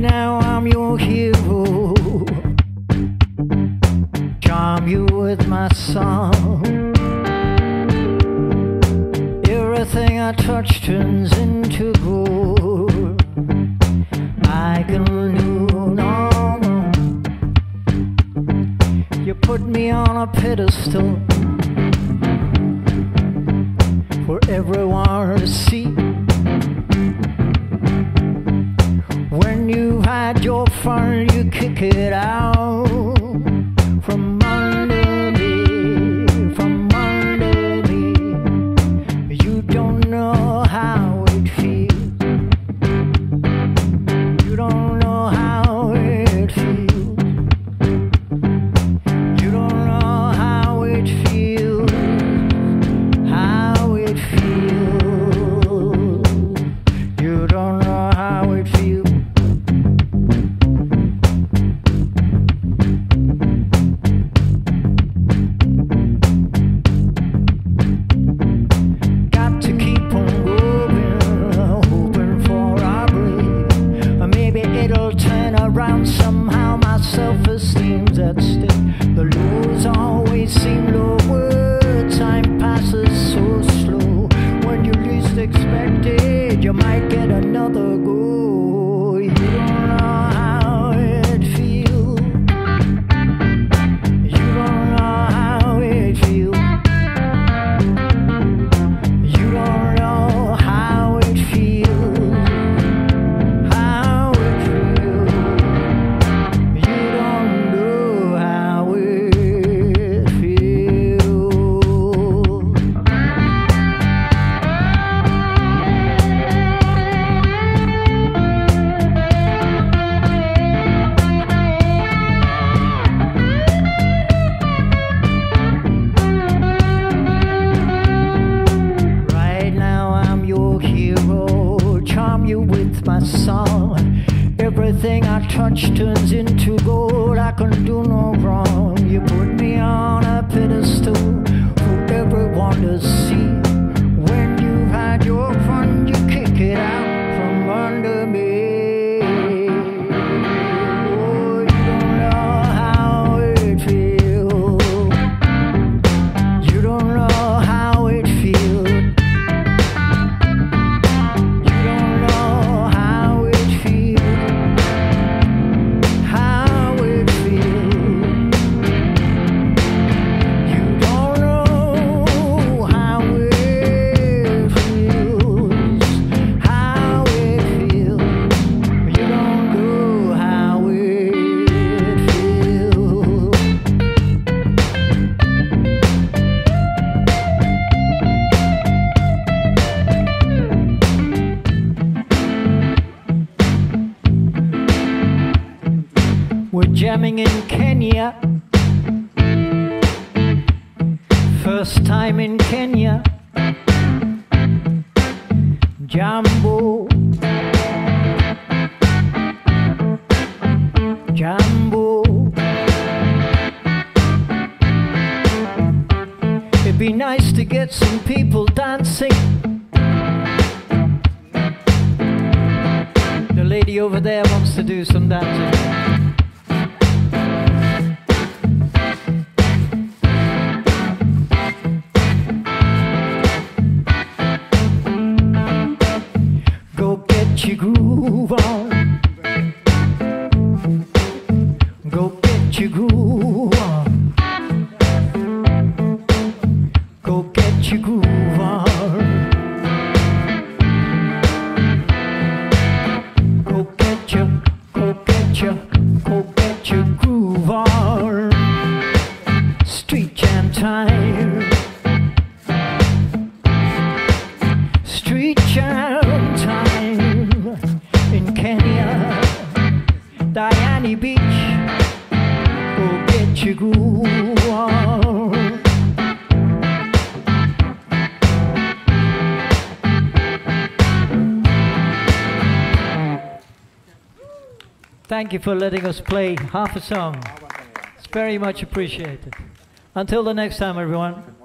now I'm your hero. Charm you with my song. Everything I touch turns into gold. I can do no. You put me on a pedestal for everyone to see. could out. down somehow my self-esteem. my soul. Everything I touch turns into gold. We're jamming in Kenya. First time in Kenya. Jambo. Jambo. It'd be nice to get some people dancing. The lady over there wants to do some dancing. you grew. Thank you for letting us play half a song. It's very much appreciated. Until the next time, everyone.